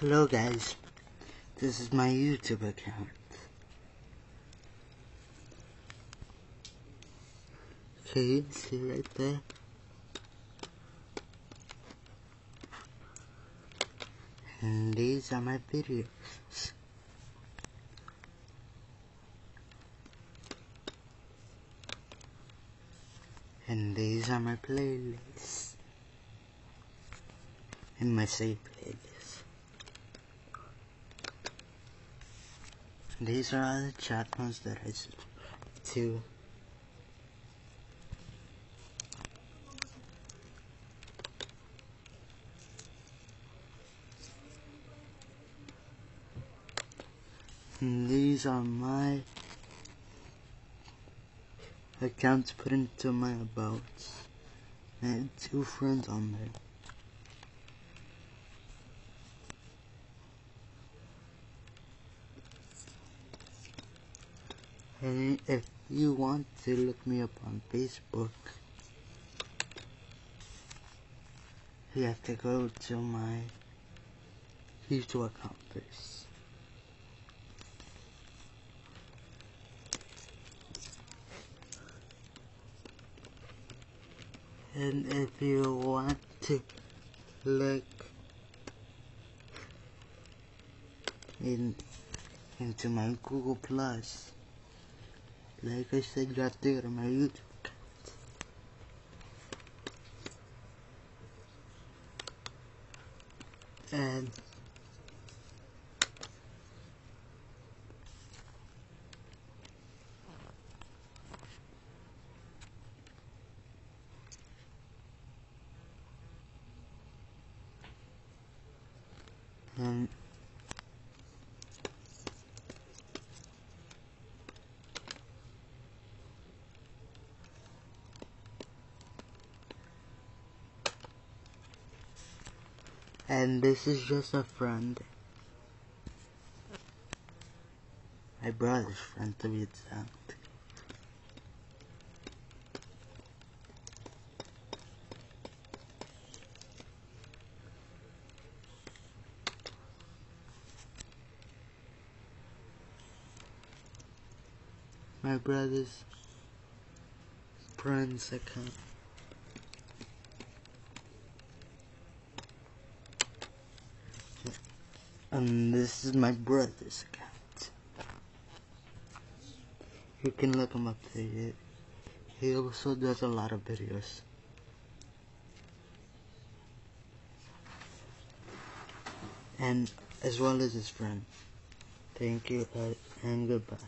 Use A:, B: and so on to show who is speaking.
A: Hello guys, this is my YouTube account. Okay, you see right there? And these are my videos. And these are my playlists. And my save playlists. These are the chat ones that I subscribe to. And these are my accounts put into my abouts. I had two friends on there. And if you want to look me up on Facebook, you have to go to my YouTube account first. And if you want to look in into my Google Plus, like I said, to go to my YouTube account. And and and this is just a friend. My brother's friend to be exact. My brother's friend's account. And this is my brother's account. You can look him up there. He also does a lot of videos. And as well as his friend. Thank you and goodbye.